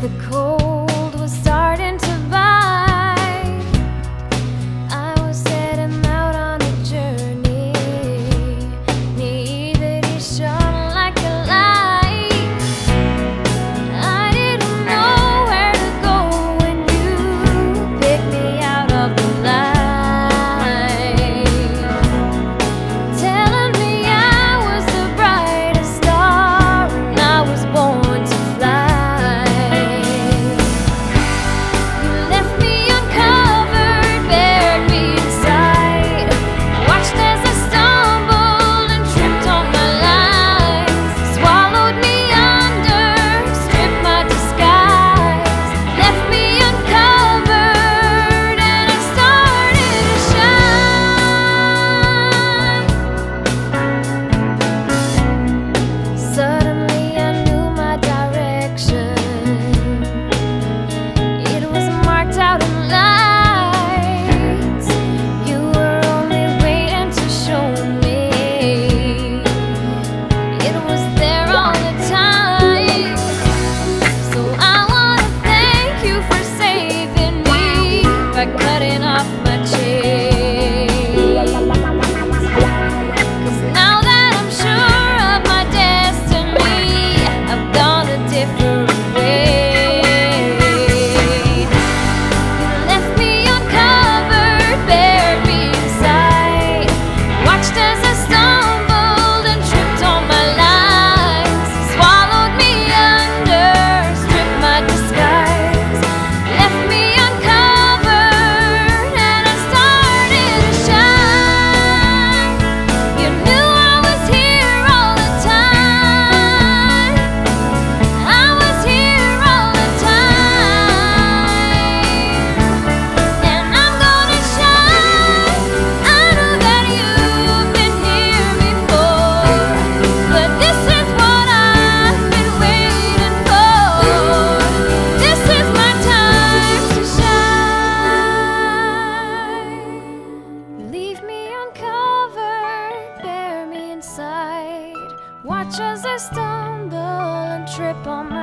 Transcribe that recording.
the cold. Watch as I stumble and trip on my